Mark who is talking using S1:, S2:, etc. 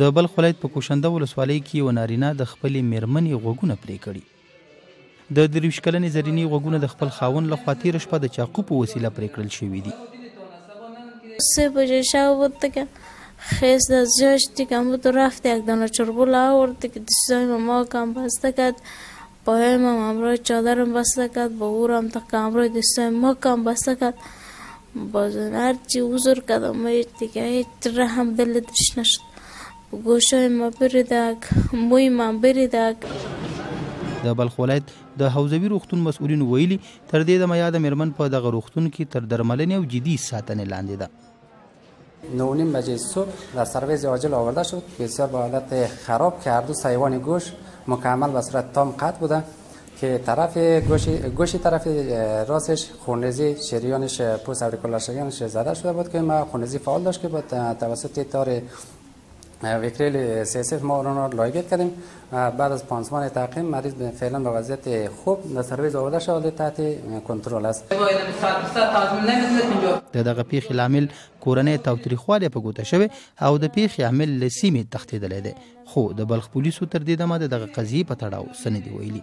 S1: د بلخ ولایت په کوشنده ولسوالۍ کې یو نارینه د خپلې میرمنې غوږونه پرې کړي. د درویشت کلنې زرینې غوږونه د خپل خاوند لخوا تېره شپه د چاقو په وسیله پرې کړل شوي دي.
S2: سه بجه شب بود دیگه خیز از جاش دیگم بود و رفت یک دانه چربول آورد دیگه دستای ما کم بسته کرد پایم هم همراه چادرم بسته کرد با او را هم تا کمرای دوستای ما کم بسته کرد باز هرچی حضور کردم ما هیچ دیگه هیچ رحم دل درش نشد ګوشای ما بریدک موی ما بریدک
S1: د بلخ ولایت د حوزوي روغتون مسؤلینو ویلي تر دې دمه یاده مېرمن په دغه روغتون کې تر درملنې او جدي ساتنې لاندې ده
S3: نو نیم بجه صبح در سرویز عاجل آورده شد بسیار به حالت خراب که هر دو سیوان گوش مکمل به صورت تام قطع بوده که طرف گوشی, گوشی طرف راستش خونریزی شریانش پوست اوریکولارشگانش زده شده بود که ما خونریزی فعال داشت که با توسط تار ویتریل سیسف ما اون را لایگت کردیم بعد از پانسمان تعقیم مریض فعلا به وضعیت خوب در سرویس آورده شده تحت کنترل است
S1: د دغه پیښې لامل کورنۍ تاوتریخوالی په ګوته شوی او د پیښې عامل له سیمې تښتېدلی دی خو د بلخ پولیسو تر دې دمه د دغه قضیې په تړاو څه نه دي ویلي